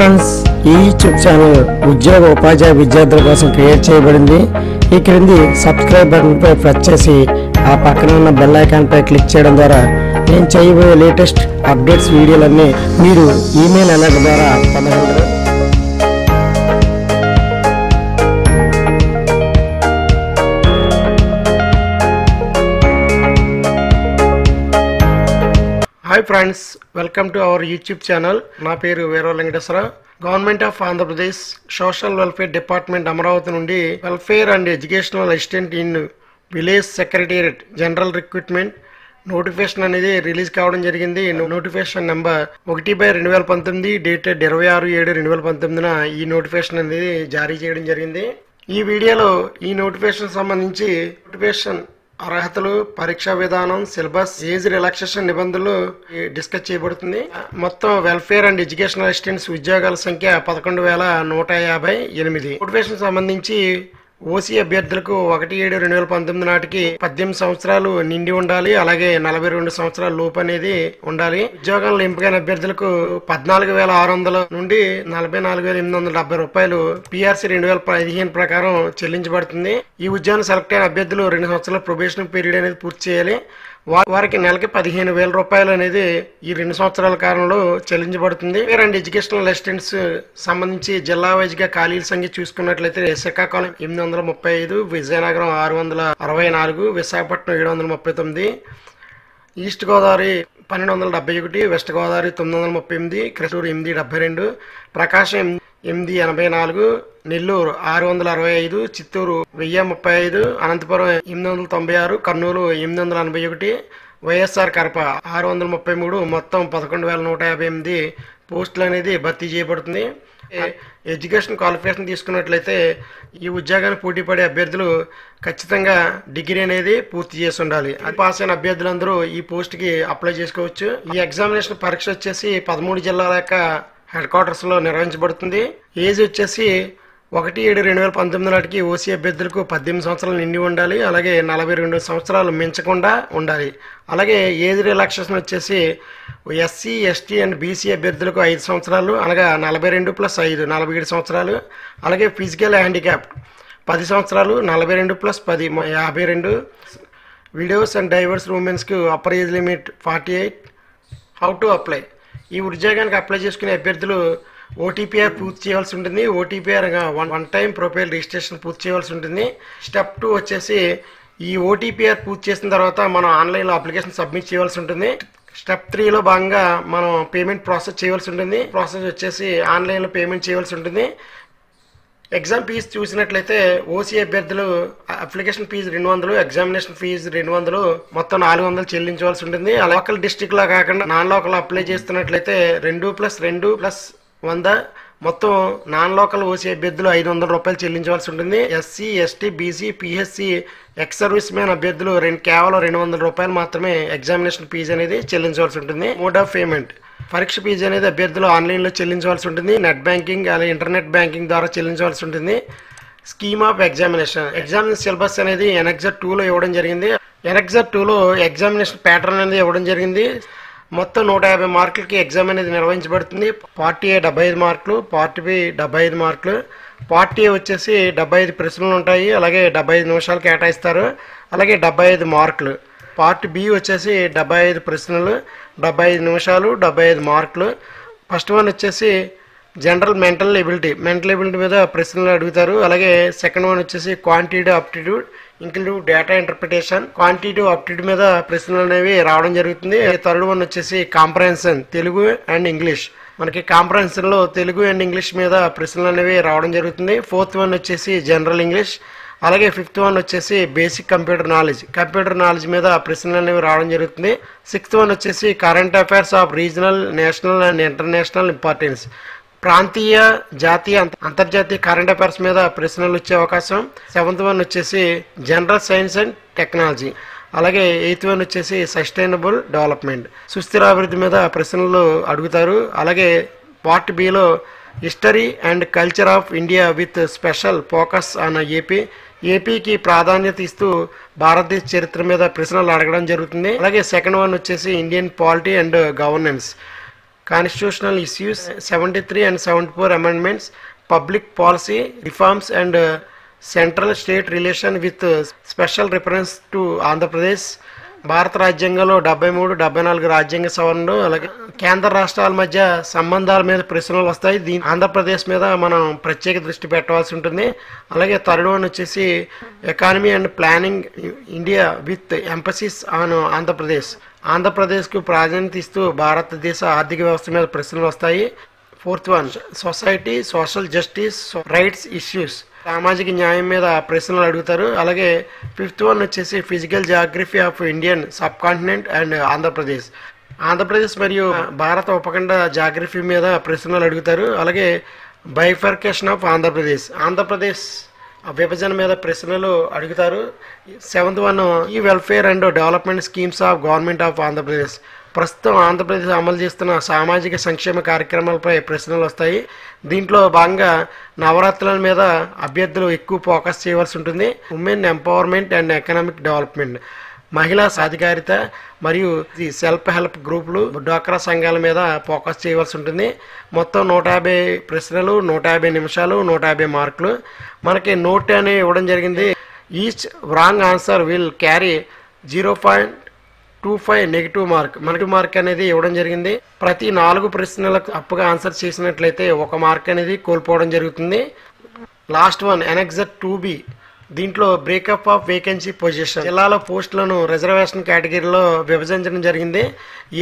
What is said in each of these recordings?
Friends ఈ YouTube channel ఉద్యోగ ఉపాధ్యాయ విద్యార్థుల కోసం క్రియేట్ చేయబడింది. ఈ క్రింది సబ్స్క్రైబ్ బటన్పై ప్రెస్ చేసి ఆ పక్కన ఉన్న బెల్ ఐకాన్పై క్లిక్ చేయడం ద్వారా నేను చేయబోయే లేటెస్ట్ అప్డేట్స్ వీడియోలన్నీ మీరు ఈమెయిల్ అలర్ట్ ద్వారా పొందగలరు. Friends welcome to our YouTube channel నా పేరు Veerava Venkateswara government of Andhra Pradesh social welfare department Amaravati నుండి welfare and educational assistant in village secretariat general recruitment notification అనేది రిలీజ్ కావడం జరిగింది. నోటిఫికేషన్ నెంబర్ ఒకటి by రెండు వేల పంతొమ్మిది డేటెడ్ ఇరవై ఆరు ఏడు రెండు వేల పంతొమ్మిదిన ఈ నోటిఫికేషన్ అనేది జారీ చేయడం జరిగింది. ఈ వీడియోలో ఈ నోటిఫికేషన్ సంబంధించి నోటిఫికేషన్ అర్హతలు పరీక్షా విధానం సిలబస్ ఏజ్ రిలాక్సేషన్ నిబంధనలు డిస్కస్ చేయబడుతుంది. మొత్తం వెల్ఫేర్ అండ్ ఎడ్యుకేషనల్ అసిస్టెంట్స్ ఉద్యోగాల సంఖ్య పదకొండు వేల నూట యాభై ఎనిమిది. నోటిఫికేషన్ సంబంధించి ఓసీ అభ్యర్థులకు ఒకటి ఏడు రెండు వేల పంతొమ్మిది నాటికి పద్దెనిమిది సంవత్సరాలు నిండి ఉండాలి అలాగే నలభై రెండు సంవత్సరాల లోపు అనేది ఉండాలి. ఉద్యోగంలో ఎంపికైన అభ్యర్థులకు పద్నాలుగు వేల ఆరు వందల నుండి నలభై నాలుగు వేల ఎనిమిది వందల డెబ్బై రూపాయలు పిఆర్సీ రెండు వేల పదిహేను ప్రకారం చెల్లించబడుతుంది. ఈ ఉద్యోగం సెలెక్ట్ అయిన అభ్యర్థులు రెండు సంవత్సరాల ప్రొబేషన్ పీరియడ్ అనేది పూర్తి చేయాలి. వారికి నెలకి పదిహేను వేల రూపాయలు అనేది ఈ రెండు సంవత్సరాల కాలంలో చెల్లించబడుతుంది. అండ్ ఎడ్యుకేషనల్ అసిస్టెంట్స్ సంబంధించి జిల్లా వైజ్గా ఖాళీల సంఖ్య చూసుకున్నట్లయితే శ్రీకాకుళం ఎనిమిది వందల ముప్పై ఐదు విజయనగరం ఆరు వందల అరవై నాలుగు విశాఖపట్నం ఏడు వందల ముప్పై తొమ్మిది ఈస్ట్ గోదావరి పన్నెండు వందల డెబ్బై ఒకటి వెస్ట్ గోదావరి తొమ్మిది వందల ముప్పై ఎనిమిది కృష్ణూరు ఎనిమిది డెబ్బై రెండు ప్రకాశం ఎనిమిది ఎనభై నాలుగు నెల్లూరు ఆరు వందల అరవై ఐదు చిత్తూరు వెయ్యి ముప్పై ఐదు అనంతపురం ఎనిమిది వందల తొంభై ఆరు కర్నూలు ఎనిమిది వందల ఎనభై ఒకటి వైఎస్ఆర్ కడప ఆరు వందల ముప్పై మూడు మొత్తం పదకొండు వేల నూట యాభై ఎనిమిది పోస్టులు అనేది భర్తీ చేయబడుతుంది. ఎడ్యుకేషన్ క్వాలిఫికేషన్ తీసుకున్నట్లయితే ఈ ఉద్యోగానికి పోటీ పడే అభ్యర్థులు ఖచ్చితంగా డిగ్రీ అనేది పూర్తి చేసి ఉండాలి. అది పాస్ అయిన అభ్యర్థులందరూ ఈ పోస్ట్కి అప్లై చేసుకోవచ్చు. ఈ ఎగ్జామినేషన్ పరీక్ష వచ్చేసి పదమూడు జిల్లాల యొక్క హెడ్ క్వార్టర్స్లో నిర్వహించబడుతుంది. ఏజ్ వచ్చేసి ఒకటి ఏడు రెండు వేల పంతొమ్మిది నాటికి ఓసీ అభ్యర్థులకు పద్దెనిమిది సంవత్సరాలు నిండి ఉండాలి అలాగే నలభై రెండు సంవత్సరాలు మించకుండా ఉండాలి. అలాగే ఏజ్ రిలాక్సేషన్ వచ్చేసి ఎస్సీ ఎస్టీ అండ్ బీసీ అభ్యర్థులకు ఐదు సంవత్సరాలు అనగా నలభై రెండు ప్లస్ ఐదు నలభై ఏడు సంవత్సరాలు అలాగే ఫిజికల్ హ్యాండిక్యాప్ పది సంవత్సరాలు నలభై రెండు ప్లస్ పది యాభై రెండు. Widows and divorce ఉమెన్స్కి upper age limit forty eight. How to apply? ఈ ఉద్యోగానికి అప్లై చేసుకునే అభ్యర్థులు ఓటీపీఆర్ పూర్తి చేయాల్సి ఉంటుంది. OTPR one one time profile registration పూర్తి చేయాల్సి ఉంటుంది. స్టెప్ టూ వచ్చేసి ఈ ఓటీపీఆర్ పూర్తి చేసిన తర్వాత మనం ఆన్లైన్లో అప్లికేషన్ సబ్మిట్ చేయాల్సి ఉంటుంది. స్టెప్ త్రీలో భాగంగా మనం పేమెంట్ ప్రాసెస్ చేయవలసి ఉంటుంది. ప్రాసెస్ వచ్చేసి ఆన్లైన్లో పేమెంట్ చేయవలసి ఉంటుంది. ఎగ్జామ్ ఫీజు చూసినట్లయితే ఓసీ అభ్యర్థులు అప్లికేషన్ ఫీజు రెండు వందలు ఎగ్జామినేషన్ ఫీజు రెండు వందలు మొత్తం నాలుగు వందలు చెల్లించవలసి ఉంటుంది. లోకల్ డిస్టిక్లో కాకుండా నాన్ లోకల్ అప్లై చేస్తున్నట్లయితే రెండు ప్లస్ రెండు ప్లస్ వంద మొత్తం నాన్ లోకల్ ఓసీ అభ్యర్థులు ఐదు వందల రూపాయలు చెల్లించవలసి ఉంటుంది. SC ST BC PHC ex service man అభ్యర్థులు రెండు కేవలం రెండు వందల రూపాయలు మాత్రమే ఎగ్జామినేషన్ ఫీజు అనేది చెల్లించవలసి ఉంటుంది. మోడ్ ఆఫ్ పేమెంట్ పరీక్ష ఫీజు అనేది అభ్యర్థులు ఆన్లైన్లో చెల్లించవలసి ఉంటుంది. నెట్ బ్యాంకింగ్ అలాగే ఇంటర్నెట్ బ్యాంకింగ్ ద్వారా చెల్లించవలసి ఉంటుంది. Scheme of examination. Examination syllabus అనేది ఎన్ఎక్జర్ టూలో ఇవ్వడం జరిగింది. ఎన్ఎక్జర్ టూలో ఎగ్జామినేషన్ ప్యాటర్న్ అనేది ఇవ్వడం జరిగింది. మొత్తం నూట యాభై మార్కులకి ఎగ్జామ్ అనేది నిర్వహించబడుతుంది. పార్టీ ఏ డెబ్బై ఐదు మార్కులు పార్టీ బి డెబ్బై ఐదు మార్కులు. పార్టీ ఏ వచ్చేసి డెబ్బై ఐదు ప్రశ్నలు ఉంటాయి. అలాగే డెబ్బై ఐదు నిమిషాలు కేటాయిస్తారు. అలాగే డెబ్బై ఐదు మార్కులు. పార్ట్ బి వచ్చేసి డెబ్బై ఐదు ప్రశ్నలు. డెబ్బై ఐదు నిమిషాలు డెబ్బై ఐదు మార్కులు. ఫస్ట్ వన్ వచ్చేసి general mental ability. Mental ability మీద ప్రశ్నలు అడుగుతారు. అలాగే సెకండ్ వన్ వచ్చేసి quantity aptitude include data interpretation. Quantity aptitude మీద ప్రశ్నలు అనేవి రావడం జరుగుతుంది. థర్డ్ వన్ వచ్చేసి కాంప్రహెన్షన్ తెలుగు అండ్ ఇంగ్లీష్. మనకి కాంప్రహెన్షన్లో తెలుగు అండ్ ఇంగ్లీష్ మీద ప్రశ్నలు అనేవి రావడం జరుగుతుంది. ఫోర్త్ వన్ వచ్చేసి జనరల్ ఇంగ్లీష్. అలాగే ఫిఫ్త్ వన్ వచ్చేసి basic computer knowledge. Computer knowledge మీద ప్రశ్నలు అనేవి రావడం జరుగుతుంది. సిక్స్త్ వన్ వచ్చేసి current affairs of regional national and international importance. ప్రాంతీయ జాతీయ అంత- అంతర్జాతీయ కరెంట్ అఫైర్స్ మీద ప్రశ్నలు వచ్చే అవకాశం. సెవెంత్ వన్ వచ్చేసి జనరల్ సైన్స్ అండ్ టెక్నాలజీ. అలాగే ఎయిత్ వన్ వచ్చేసి సస్టైనబుల్ డెవలప్మెంట్. సుస్థిర అభివృద్ధి మీద ప్రశ్నలు అడుగుతారు. అలాగే part below history and culture of India with special focus on AP ఏపీకి ప్రాధాన్యత ఇస్తూ భారతదేశ చరిత్ర మీద ప్రశ్నలు అడగడం జరుగుతుంది. అలాగే సెకండ్ వన్ వచ్చేసి Indian polity and governance constitutional issues seventy three and seventy four amendments public policy reforms and central state relation with special reference to Andhra Pradesh భారత రాజ్యాంగంలో డెబ్బై మూడు డెబ్బై నాలుగు రాజ్యాంగ సవరణలు అలాగే కేంద్ర రాష్ట్రాల మధ్య సంబంధాల మీద ప్రశ్నలు వస్తాయి. దీని ఆంధ్రప్రదేశ్ మీద మనం ప్రత్యేక దృష్టి పెట్టవలసి ఉంటుంది. అలాగే థర్డ్ వన్ వచ్చేసి economy and planning India with emphasis on Andhra Pradesh. ఆంధ్రప్రదేశ్కు ప్రాధాన్యత ఇస్తూ భారతదేశ ఆర్థిక వ్యవస్థ మీద ప్రశ్నలు వస్తాయి. Fourth one society social justice rights issues. సామాజిక న్యాయం మీద ప్రశ్నలు అడుగుతారు. అలాగే ఫిఫ్త్ వన్ వచ్చేసి physical geography of Indian subcontinent and Andhra Pradesh. Andhra Pradesh మరియు భారత ఉపఖండ జాగ్రఫీ మీద ప్రశ్నలు అడుగుతారు. అలాగే బైఫర్కేషన్ ఆఫ్ ఆంధ్రప్రదేశ్. ఆంధ్రప్రదేశ్ విభజన మీద ప్రశ్నలు అడుగుతారు. సెవెంత్ వన్ ఈ welfare and development schemes of government of Andhra Pradesh. ప్రస్తుతం ఆంధ్రప్రదేశ్ అమలు చేస్తున్న సామాజిక సంక్షేమ కార్యక్రమాలపై ప్రశ్నలు వస్తాయి. దీంట్లో భాగంగా నవరాత్రుల మీద అభ్యర్థులు ఎక్కువ ఫోకస్ చేయవలసి ఉంటుంది. Women empowerment and economic development. మహిళా సాధికారిత మరియు ఈ సెల్ఫ్ హెల్ప్ గ్రూపులు డ్వాక్రా సంఘాల మీద ఫోకస్ చేయవలసి ఉంటుంది. మొత్తం నూట యాభై ప్రశ్నలు నూట యాభై నిమిషాలు నూట యాభై మార్కులు. మనకి నోట్ అని ఇవ్వడం జరిగింది. Each wrong answer will carry zero point two five negative mark. Negative mark అనేది ఇవ్వడం జరిగింది. ప్రతి నాలుగు ప్రశ్నలకు అప్పుగా ఆన్సర్ చేసినట్లయితే ఒక మార్క్ అనేది కోల్పోవడం జరుగుతుంది. Last one annexure two B. దీంట్లో బ్రేకప్ ఆఫ్ వేకెన్సీ పొజిషన్ జిల్లాలో పోస్టులను రిజర్వేషన్ కేటగిరీలో విభజించడం జరిగింది.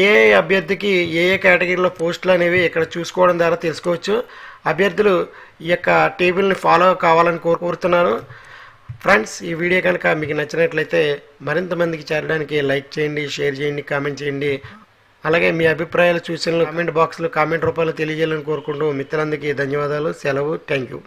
ఏ అభ్యర్థికి ఏ ఏ కేటగిరీలో పోస్టులు అనేవి ఇక్కడ చూసుకోవడం ద్వారా తెలుసుకోవచ్చు. అభ్యర్థులు ఈ యొక్క టేబుల్ని ఫాలో కావాలని కోరుకుంటున్నాను ఫ్రెండ్స్ ఈ వీడియో కనుక మీకు నచ్చినట్లయితే మరింత మందికి చేరడానికి లైక్ చేయండి షేర్ చేయండి కామెంట్ చేయండి. అలాగే మీ అభిప్రాయాలు సూచనలు కామెంట్ బాక్స్లో కామెంట్ రూపాయలు తెలియజేయాలని కోరుకుంటూ మిత్రులందరికీ ధన్యవాదాలు సెలవు థ్యాంక్ యూ